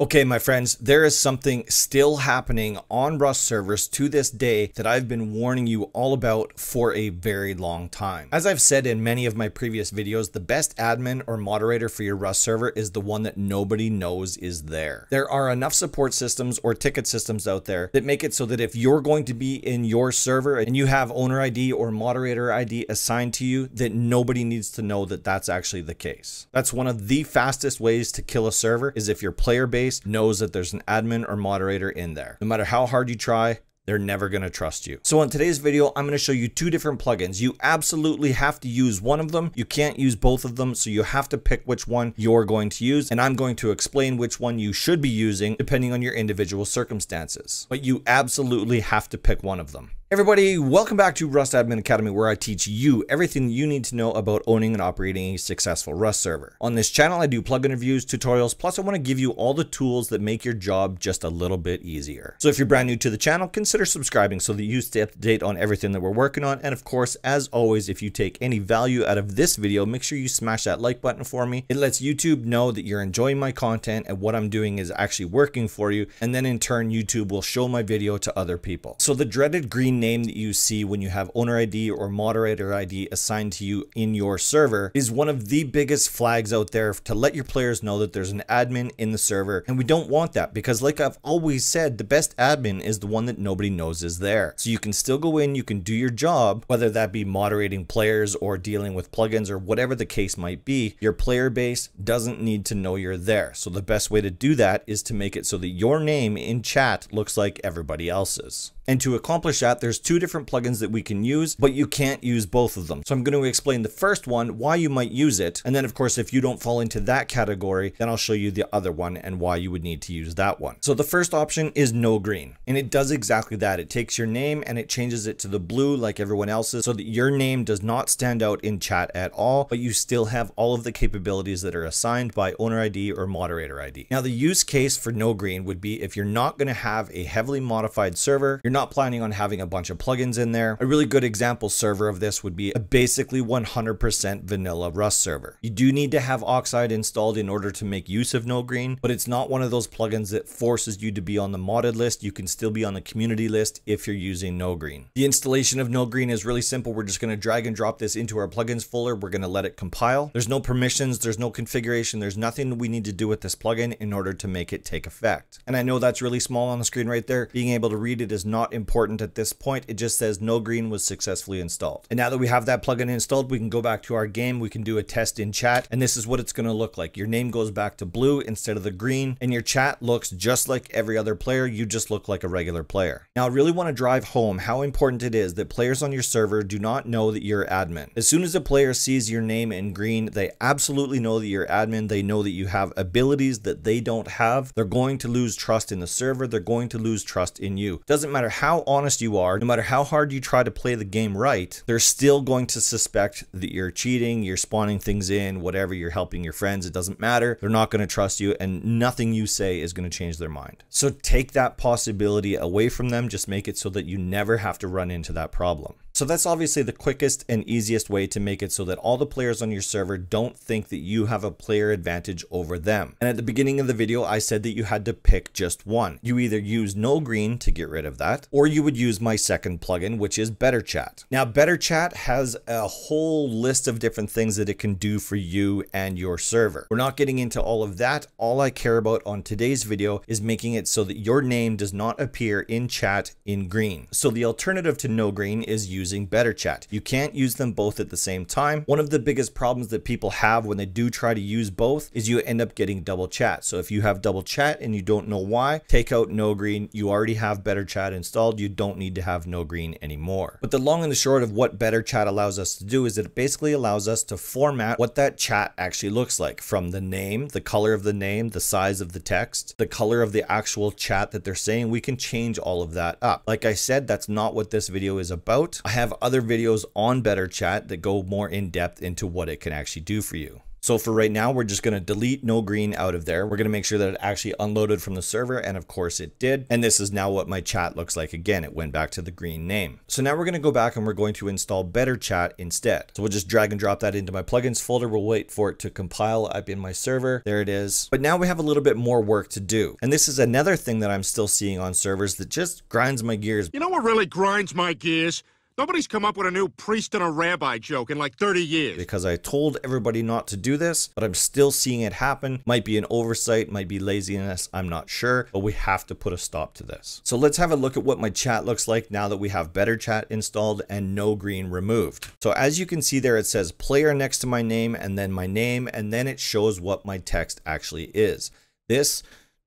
Okay, my friends, there is something still happening on Rust servers to this day that I've been warning you all about for a very long time. As I've said in many of my previous videos, the best admin or moderator for your Rust server is the one that nobody knows is there. There are enough support systems or ticket systems out there that make it so that if you're going to be in your server and you have owner ID or moderator ID assigned to you, that nobody needs to know that that's actually the case. That's one of the fastest ways to kill a server is if your player base base knows that there's an admin or moderator in there. No matter how hard you try, they're never going to trust you. So in today's video, I'm going to show you two different plugins. You absolutely have to use one of them. You can't use both of them. So you have to pick which one you're going to use. And I'm going to explain which one you should be using depending on your individual circumstances. But you absolutely have to pick one of them. Everybody, welcome back to Rust Admin Academy where I teach you everything you need to know about owning and operating a successful Rust server. On this channel, I do plugin reviews, tutorials, plus I want to give you all the tools that make your job just a little bit easier. So if you're brand new to the channel, consider subscribing so that you stay up to date on everything that we're working on. And of course, as always, if you take any value out of this video, make sure you smash that like button for me. It lets YouTube know that you're enjoying my content and what I'm doing is actually working for you. And then in turn, YouTube will show my video to other people. So the dreaded green name that you see when you have owner ID or moderator ID assigned to you in your server is one of the biggest flags out there to let your players know that there's an admin in the server. And we don't want that because like I've always said, the best admin is the one that nobody knows is there. So you can still go in, you can do your job, whether that be moderating players or dealing with plugins or whatever the case might be. Your player base doesn't need to know you're there. So the best way to do that is to make it so that your name in chat looks like everybody else's. And to accomplish that, there's two different plugins that we can use, but you can't use both of them. So I'm going to explain the first one, why you might use it. And then of course, if you don't fall into that category, then I'll show you the other one and why you would need to use that one. So the first option is no green. And it does exactly that. It takes your name and it changes it to the blue like everyone else's so that your name does not stand out in chat at all, but you still have all of the capabilities that are assigned by owner ID or moderator ID. Now the use case for no green would be if you're not going to have a heavily modified server, you're not not planning on having a bunch of plugins in there. A really good example server of this would be a basically 100% vanilla Rust server. You do need to have Oxide installed in order to make use of No Green, but it's not one of those plugins that forces you to be on the modded list. You can still be on the community list if you're using No Green. The installation of No Green is really simple. We're just going to drag and drop this into our plugins folder. We're going to let it compile. There's no permissions. There's no configuration. There's nothing we need to do with this plugin in order to make it take effect. And I know that's really small on the screen right there. Being able to read it is not important at this point. It just says no green was successfully installed. And now that we have that plugin installed, we can go back to our game. We can do a test in chat and this is what it's going to look like. Your name goes back to blue instead of the green and your chat looks just like every other player. You just look like a regular player. Now I really want to drive home how important it is that players on your server do not know that you're admin. As soon as a player sees your name in green, they absolutely know that you're admin. They know that you have abilities that they don't have. They're going to lose trust in the server. They're going to lose trust in you. Doesn't matter how honest you are, no matter how hard you try to play the game right, they're still going to suspect that you're cheating, you're spawning things in, whatever, you're helping your friends. It doesn't matter. They're not going to trust you, and nothing you say is going to change their mind. So take that possibility away from them. Just make it so that you never have to run into that problem. So that's obviously the quickest and easiest way to make it so that all the players on your server don't think that you have a player advantage over them. And at the beginning of the video, I said that you had to pick just one. You either use no green to get rid of that, or you would use my second plugin, which is Better Chat. Now, Better Chat has a whole list of different things that it can do for you and your server. We're not getting into all of that. All I care about on today's video is making it so that your name does not appear in chat in green. So the alternative to no green is using using Better Chat. You can't use them both at the same time. One of the biggest problems that people have when they do try to use both is you end up getting double chat. So if you have double chat and you don't know why, take out no green. You already have Better Chat installed. You don't need to have no green anymore. But the long and the short of what Better Chat allows us to do is that it basically allows us to format what that chat actually looks like from the name, the color of the name, the size of the text, the color of the actual chat that they're saying. We can change all of that up. Like I said, that's not what this video is about. I have other videos on Better Chat that go more in depth into what it can actually do for you. So for right now, we're just going to delete no green out of there. We're going to make sure that it actually unloaded from the server. And of course it did. And this is now what my chat looks like. Again, it went back to the green name. So now we're going to go back and we're going to install Better Chat instead. So we'll just drag and drop that into my plugins folder. We'll wait for it to compile up in my server. There it is. But now we have a little bit more work to do. And this is another thing that I'm still seeing on servers that just grinds my gears. You know what really grinds my gears? Nobody's come up with a new priest and a rabbi joke in like 30 years. Because I told everybody not to do this, but I'm still seeing it happen. Might be an oversight, might be laziness, I'm not sure, but we have to put a stop to this. So let's have a look at what my chat looks like now that we have Better Chat installed and no green removed. So as you can see there, it says player next to my name and then my name, and then it shows what my text actually is. This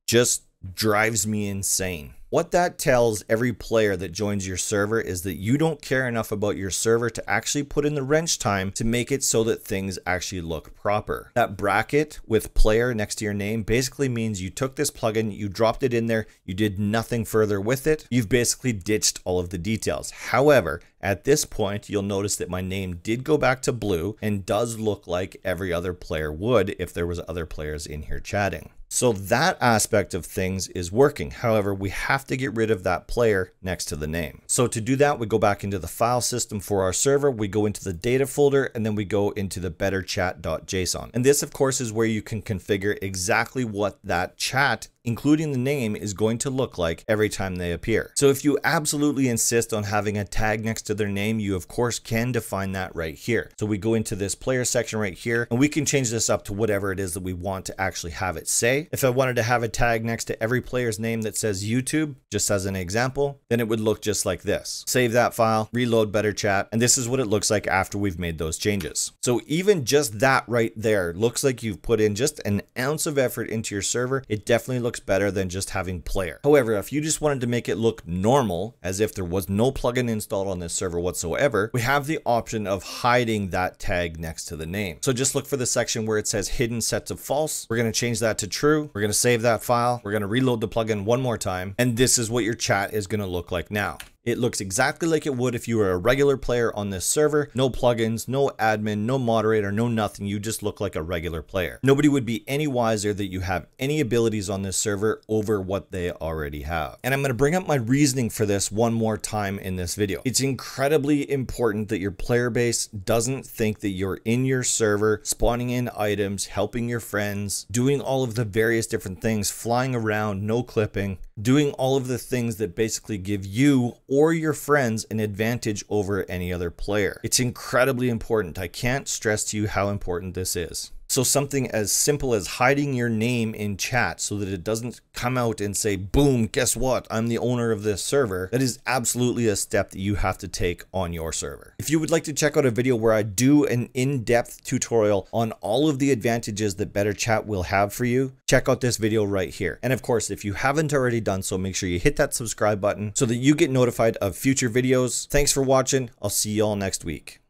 just drives me insane. What that tells every player that joins your server is that you don't care enough about your server to actually put in the wrench time to make it so that things actually look proper. That bracket with player next to your name basically means you took this plugin, you dropped it in there, you did nothing further with it. You've basically ditched all of the details. However, at this point, you'll notice that my name did go back to blue and does look like every other player would if there was other players in here chatting. So that aspect of things is working. However, we have to get rid of that player next to the name. So to do that, we go back into the file system for our server, we go into the data folder, and then we go into the betterchat.json. And this, of course, is where you can configure exactly what that chat including the name, is going to look like every time they appear. So if you absolutely insist on having a tag next to their name, you of course can define that right here. So we go into this player section right here, and we can change this up to whatever it is that we want to actually have it say. If I wanted to have a tag next to every player's name that says YouTube, just as an example, then it would look just like this. Save that file, reload better chat, and this is what it looks like after we've made those changes. So even just that right there looks like you've put in just an ounce of effort into your server. It definitely looks looks better than just having player. However, if you just wanted to make it look normal, as if there was no plugin installed on this server whatsoever, we have the option of hiding that tag next to the name. So just look for the section where it says hidden set to false. We're going to change that to true. We're going to save that file. We're going to reload the plugin one more time. And this is what your chat is going to look like now. It looks exactly like it would if you were a regular player on this server. No plugins, no admin, no moderator, no nothing. You just look like a regular player. Nobody would be any wiser that you have any abilities on this server over what they already have. And I'm going to bring up my reasoning for this one more time in this video. It's incredibly important that your player base doesn't think that you're in your server, spawning in items, helping your friends, doing all of the various different things, flying around, no clipping, doing all of the things that basically give you or your friends an advantage over any other player. It's incredibly important. I can't stress to you how important this is. So something as simple as hiding your name in chat so that it doesn't come out and say, boom, guess what? I'm the owner of this server. That is absolutely a step that you have to take on your server. If you would like to check out a video where I do an in-depth tutorial on all of the advantages that Better Chat will have for you, check out this video right here. And of course, if you haven't already done so, make sure you hit that subscribe button so that you get notified of future videos. Thanks for watching. I'll see y'all next week.